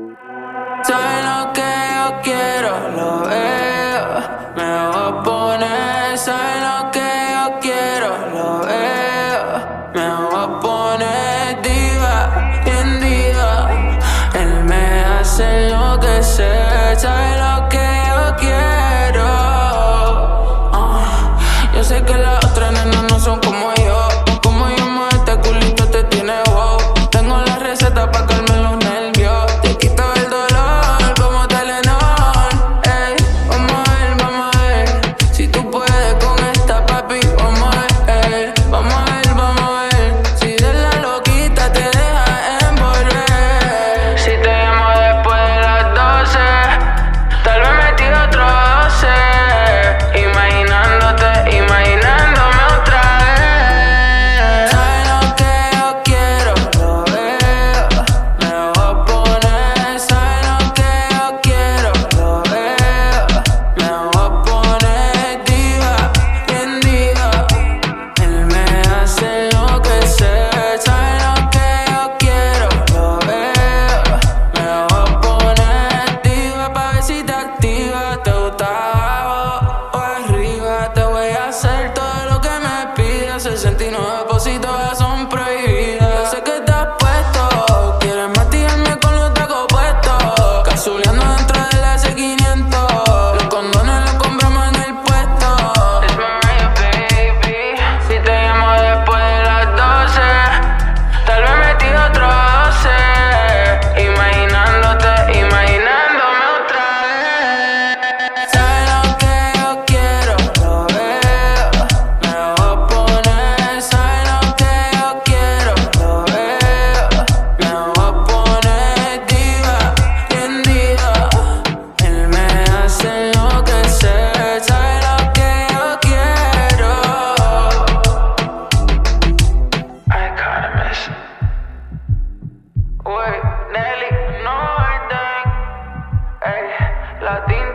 Soy lo que yo quiero, lo veo. Me voy a poner, soy lo que yo quiero, lo veo. Me voy a poner diva, bien diva. Él me hace lo que sé, soy lo que latín